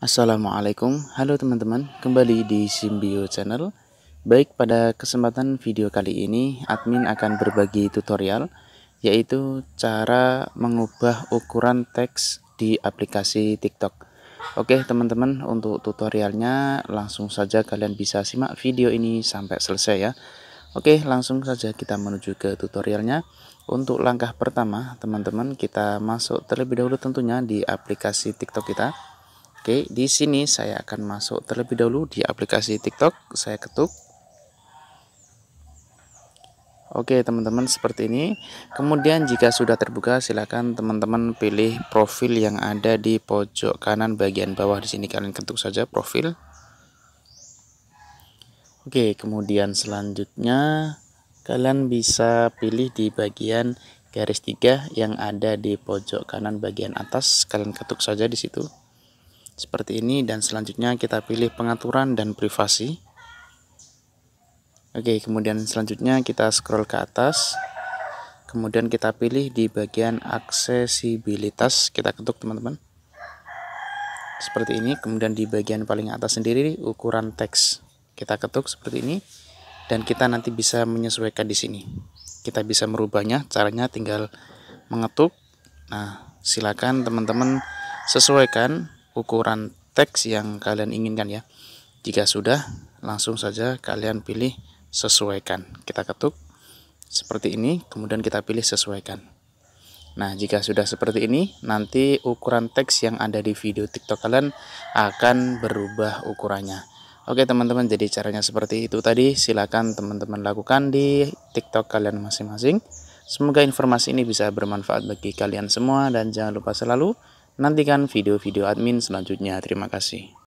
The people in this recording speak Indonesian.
Assalamualaikum, halo teman-teman, kembali di Simbio Channel. Baik, pada kesempatan video kali ini, admin akan berbagi tutorial, yaitu cara mengubah ukuran teks di aplikasi TikTok. Oke teman-teman, untuk tutorialnya langsung saja kalian bisa simak video ini sampai selesai ya. Oke, langsung saja kita menuju ke tutorialnya. Untuk langkah pertama, teman-teman, kita masuk terlebih dahulu tentunya di aplikasi TikTok kita. Oke, di sini saya akan masuk terlebih dahulu di aplikasi TikTok. Saya ketuk. Oke, teman-teman, seperti ini. Kemudian jika sudah terbuka, silakan teman-teman pilih profil yang ada di pojok kanan bagian bawah di sini. Kalian ketuk saja profil. Oke, kemudian selanjutnya kalian bisa pilih di bagian garis tiga yang ada di pojok kanan bagian atas. Kalian ketuk saja di situ. Seperti ini dan selanjutnya kita pilih pengaturan dan privasi. Oke, kemudian selanjutnya kita scroll ke atas. Kemudian kita pilih di bagian aksesibilitas, kita ketuk teman-teman. Seperti ini, kemudian di bagian paling atas sendiri ukuran teks. Kita ketuk seperti ini. Dan kita nanti bisa menyesuaikan di sini. Kita bisa merubahnya. Caranya tinggal mengetuk. Nah silakan teman-teman sesuaikan ukuran teks yang kalian inginkan ya. Jika sudah langsung saja kalian pilih sesuaikan. Kita ketuk seperti ini kemudian kita pilih sesuaikan. Nah, jika sudah seperti ini, nanti ukuran teks yang ada di video TikTok kalian akan berubah ukurannya. Oke teman-teman jadi caranya seperti itu tadi. Silakan teman-teman lakukan di tiktok kalian masing-masing. Semoga informasi ini bisa bermanfaat bagi kalian semua dan jangan lupa selalu nantikan video-video admin selanjutnya. Terima kasih